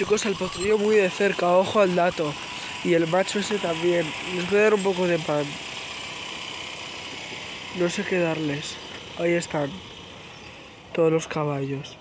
chicos al potrillo muy de cerca, ojo al dato. Y el macho ese también. Les voy a dar un poco de pan. No sé qué darles. Ahí están. Todos los caballos.